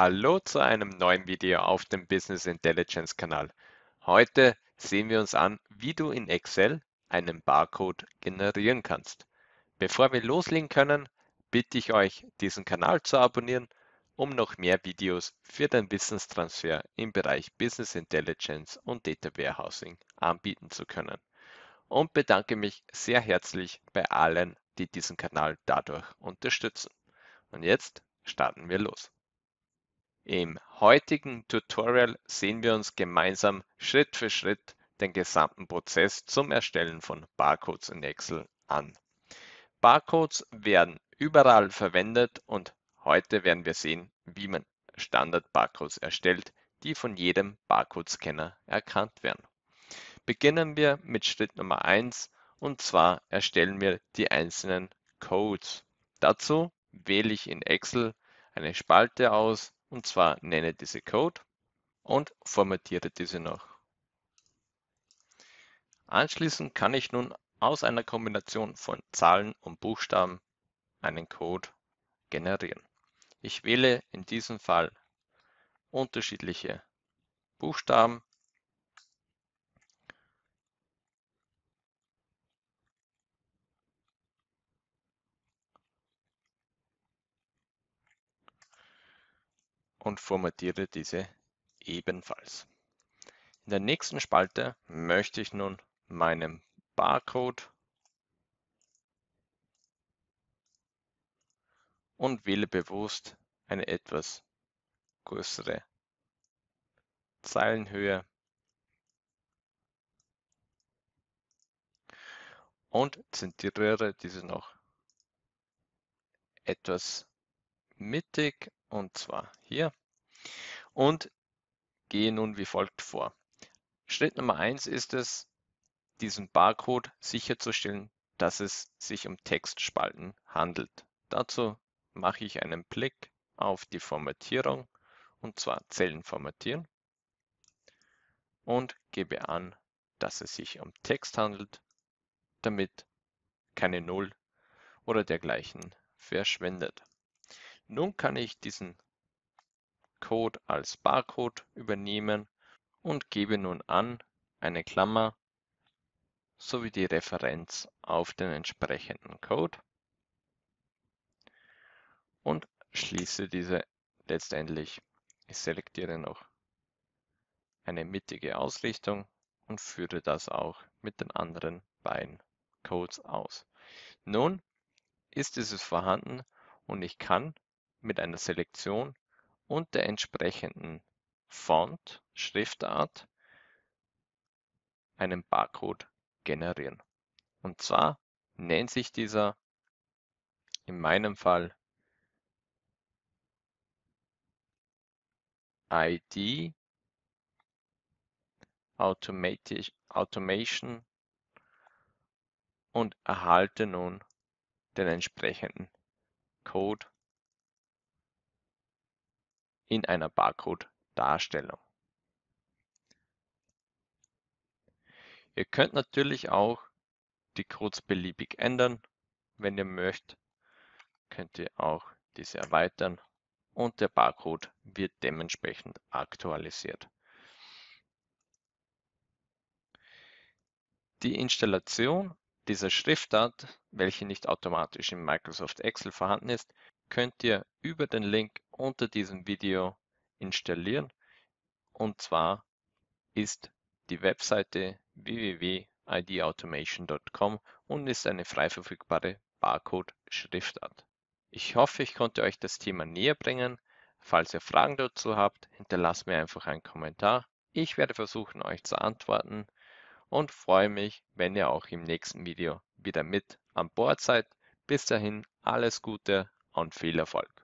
Hallo zu einem neuen Video auf dem Business Intelligence Kanal. Heute sehen wir uns an, wie du in Excel einen Barcode generieren kannst. Bevor wir loslegen können, bitte ich euch, diesen Kanal zu abonnieren, um noch mehr Videos für den Wissenstransfer im Bereich Business Intelligence und Data Warehousing anbieten zu können. Und bedanke mich sehr herzlich bei allen, die diesen Kanal dadurch unterstützen. Und jetzt starten wir los. Im heutigen Tutorial sehen wir uns gemeinsam Schritt für Schritt den gesamten Prozess zum Erstellen von Barcodes in Excel an. Barcodes werden überall verwendet und heute werden wir sehen, wie man Standard-Barcodes erstellt, die von jedem Barcode-Scanner erkannt werden. Beginnen wir mit Schritt Nummer 1 und zwar erstellen wir die einzelnen Codes. Dazu wähle ich in Excel eine Spalte aus und zwar nenne diese Code und formatiere diese noch. Anschließend kann ich nun aus einer Kombination von Zahlen und Buchstaben einen Code generieren. Ich wähle in diesem Fall unterschiedliche Buchstaben und formatiere diese ebenfalls. In der nächsten Spalte möchte ich nun meinem Barcode und wähle bewusst eine etwas größere Zeilenhöhe und zentriere diese noch etwas mittig und zwar hier und gehe nun wie folgt vor. Schritt Nummer eins ist es, diesen Barcode sicherzustellen, dass es sich um Textspalten handelt. Dazu mache ich einen Blick auf die Formatierung und zwar Zellen formatieren und gebe an, dass es sich um Text handelt, damit keine Null oder dergleichen verschwendet. Nun kann ich diesen Code als Barcode übernehmen und gebe nun an eine Klammer sowie die Referenz auf den entsprechenden Code und schließe diese letztendlich. Ich selektiere noch eine mittige Ausrichtung und führe das auch mit den anderen beiden Codes aus. Nun ist dieses vorhanden und ich kann mit einer Selektion und der entsprechenden Font, Schriftart einen Barcode generieren. Und zwar nennt sich dieser in meinem Fall ID Automation und erhalte nun den entsprechenden Code in einer Barcode-Darstellung. Ihr könnt natürlich auch die Codes beliebig ändern. Wenn ihr möchtet, könnt ihr auch diese erweitern und der Barcode wird dementsprechend aktualisiert. Die Installation dieser Schriftart, welche nicht automatisch in Microsoft Excel vorhanden ist, könnt ihr über den Link unter diesem Video installieren. Und zwar ist die Webseite www.idautomation.com und ist eine frei verfügbare Barcode-Schriftart. Ich hoffe, ich konnte euch das Thema näher bringen. Falls ihr Fragen dazu habt, hinterlasst mir einfach einen Kommentar. Ich werde versuchen, euch zu antworten und freue mich, wenn ihr auch im nächsten Video wieder mit an Bord seid. Bis dahin alles Gute und viel Erfolg.